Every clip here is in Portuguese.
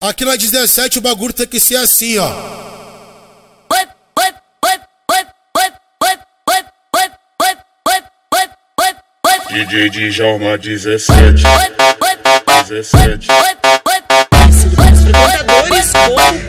Aqui na 17 o bagulho tem que ser assim, ó. DJ Djalma 17 17 frequentadores com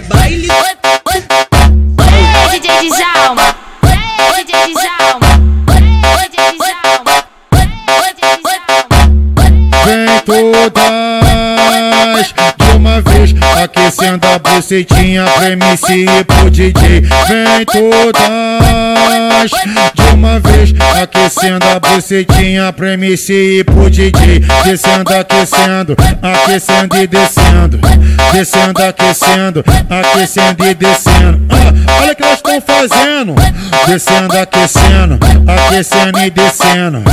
Aquecendo a bucetinha pra MC e pro DJ Vem todas de uma vez Aquecendo a bucetinha pra MC e pro DJ Descendo, aquecendo, aquecendo e descendo. Descendo, aquecendo, aquecendo e descendo. Ah, Olha o que elas estão fazendo. Descendo, aquecendo, aquecendo e descendo.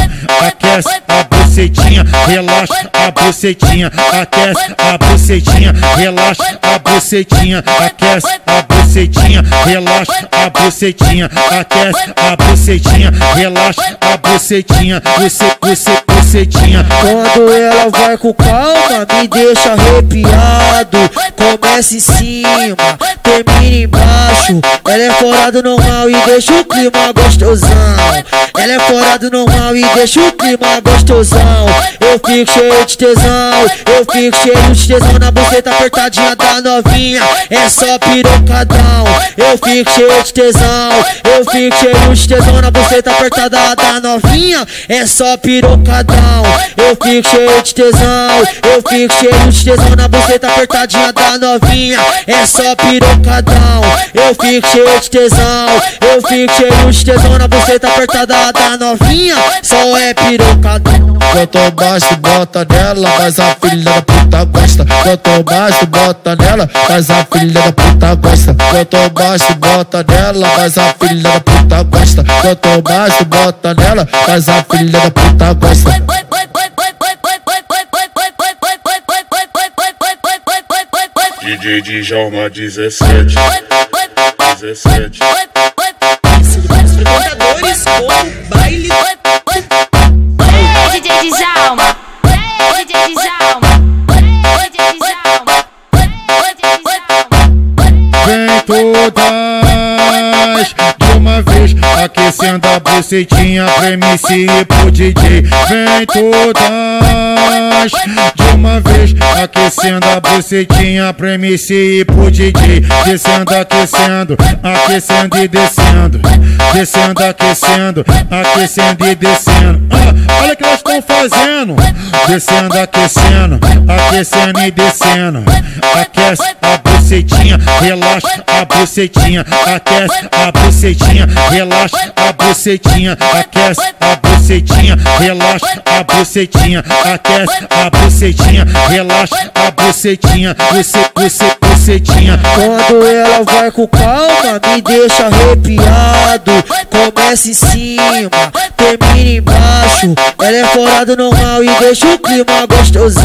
Aquece a bucetinha, relaxa a bucetinha, aquece a bucetinha, relaxa a bucetinha, aquece a bucetinha, relaxa a bucetinha, aquece a bucetinha, relaxa a bucetinha, você, você, bucetinha. Quando ela vai com calma, me deixa arrepiado. Começa em cima, termina embaixo. Ela é fora do normal e deixa o clima gostosão. Ela é fora do normal e deixa o clima gostosão. Eu fico cheio de tesão, eu fico cheio de tesão na buceta apertadinha da novinha. É só pirocadão. Eu fico cheio de tesão, eu fico cheio de tesão na buceta apertada da novinha. É só pirocadão. Eu fico cheio de tesão, eu fico cheio de tesão na buceta apertadinha da novinha. É só pirocadão. Eu fico cheio de tesão, eu fico cheio de tesão na buceta apertada da novinha. Só é pirocadão. Quanto baixo bota nela, mas a filha da puta gosta. Quanto baixo bota nela, mas a filha da puta gosta. Quanto baixo bota nela, mas a filha da puta gosta. Quanto baixo bota nela, mas a filha da puta gosta. DJ Djalma 17 17 frequentadores com baile. Todas de uma vez Aquecendo a bucetinha pra MC e pro DJ Vem todas. De uma vez Aquecendo a bucetinha pra MC e pro DJ Descendo, aquecendo, aquecendo e descendo. Descendo, aquecendo, aquecendo e descendo. Ah, Olha o que elas estão fazendo. Descendo, aquecendo, aquecendo e descendo. Aquece bucetinha, relaxa a bucetinha, aquece a bucetinha, relaxa a bucetinha, aquece a bucetinha, relaxa a bucetinha, aquece a bucetinha, relaxa a bucetinha, você, você, bucetinha. Quando ela vai com calma, me deixa arrepiado. Começa em cima, termina embaixo. Ela é fora do normal e deixa o clima gostosão.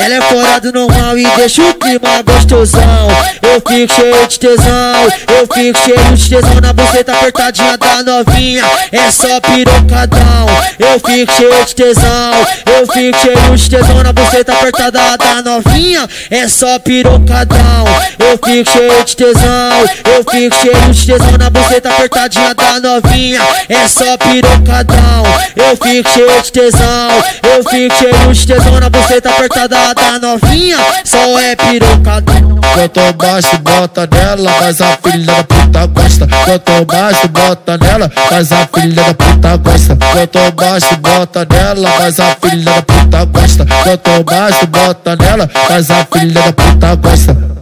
Ela é fora do normal e deixa o clima gostosão. Eu fico cheio de tesão, eu fico cheio de tesão na buceta apertadinha da novinha. É só pirocadão. Eu fico cheio de tesão, eu fico cheio de tesão na buceta apertada da novinha. É só pirocadão. Eu fico cheio de tesão, eu fico cheio de tesão na buceta apertadinha da novinha. É só pirocadão. Eu fico cheio de tesão, eu fico cheio de tesão na buceta apertada da novinha. Só é pirocadão. Quanto baixo bota nela, mas a filha da puta gosta. Quanto baixo bota nela, mas a filha da puta gosta. Quanto baixo bota nela, mas a filha da puta gosta. Quanto baixo bota nela, mas a filha da puta gosta.